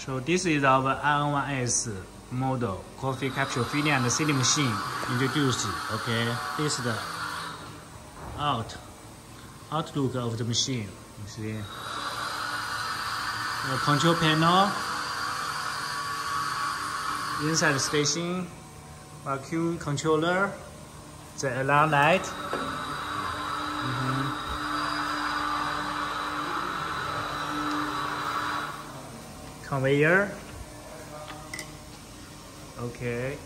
So this is our RN1S model coffee capsule filling and sealing machine introduced. Okay, this is the out outlook of the machine. You see the control panel, inside station, vacuum controller, the alarm light. Conveyor okay